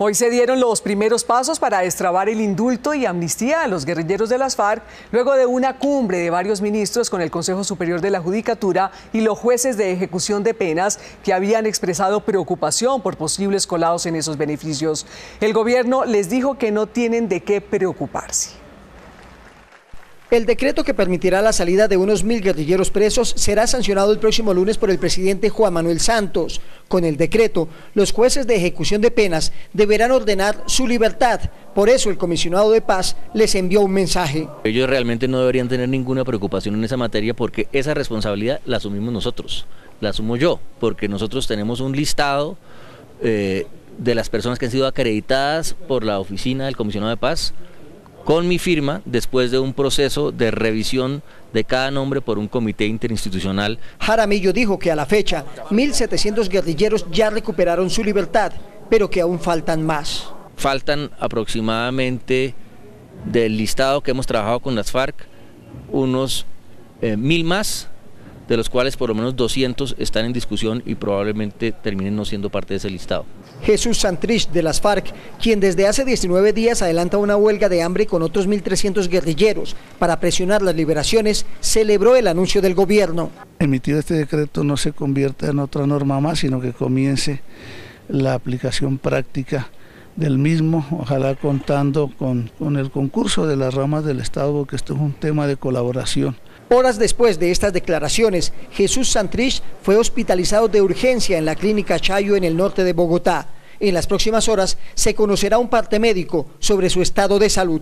Hoy se dieron los primeros pasos para destrabar el indulto y amnistía a los guerrilleros de las FARC, luego de una cumbre de varios ministros con el Consejo Superior de la Judicatura y los jueces de ejecución de penas que habían expresado preocupación por posibles colados en esos beneficios. El gobierno les dijo que no tienen de qué preocuparse. El decreto que permitirá la salida de unos mil guerrilleros presos será sancionado el próximo lunes por el presidente Juan Manuel Santos. Con el decreto, los jueces de ejecución de penas deberán ordenar su libertad. Por eso el comisionado de paz les envió un mensaje. Ellos realmente no deberían tener ninguna preocupación en esa materia porque esa responsabilidad la asumimos nosotros, la asumo yo, porque nosotros tenemos un listado eh, de las personas que han sido acreditadas por la oficina del comisionado de paz con mi firma después de un proceso de revisión de cada nombre por un comité interinstitucional. Jaramillo dijo que a la fecha 1.700 guerrilleros ya recuperaron su libertad, pero que aún faltan más. Faltan aproximadamente del listado que hemos trabajado con las FARC unos eh, mil más de los cuales por lo menos 200 están en discusión y probablemente terminen no siendo parte de ese listado. Jesús Santrich de las FARC, quien desde hace 19 días adelanta una huelga de hambre con otros 1.300 guerrilleros para presionar las liberaciones, celebró el anuncio del gobierno. Emitido este decreto no se convierta en otra norma más, sino que comience la aplicación práctica del mismo, ojalá contando con, con el concurso de las ramas del Estado, porque esto es un tema de colaboración. Horas después de estas declaraciones, Jesús Santrich fue hospitalizado de urgencia en la clínica Chayo en el norte de Bogotá. En las próximas horas se conocerá un parte médico sobre su estado de salud.